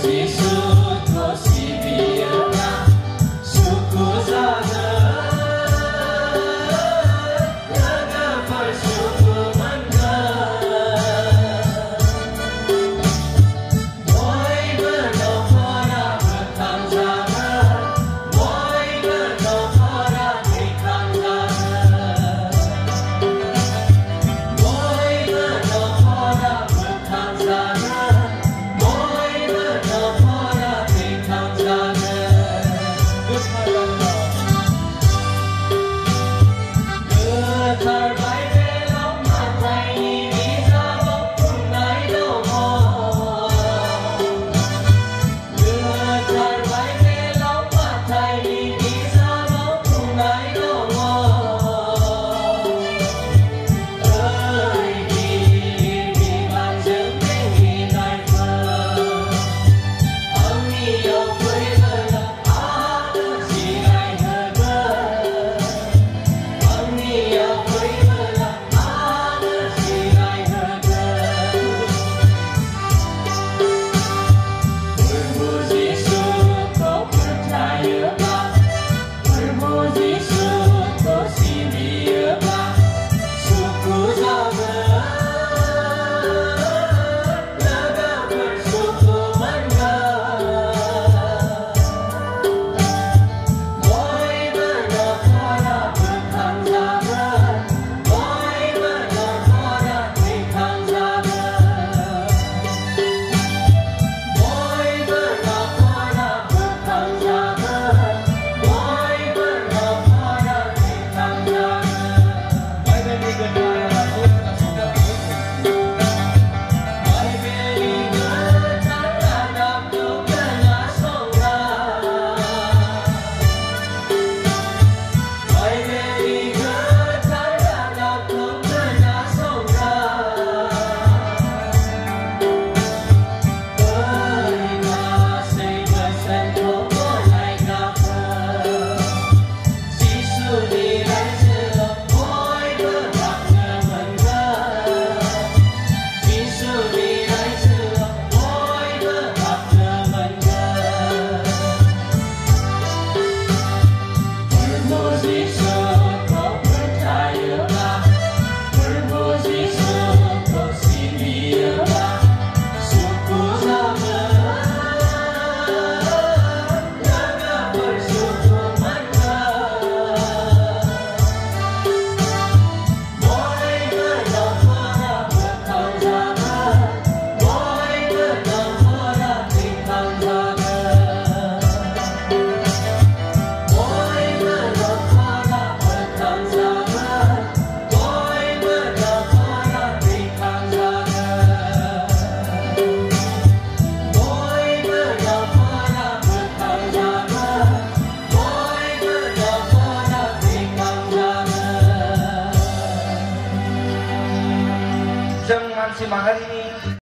presença. maksimal hari ini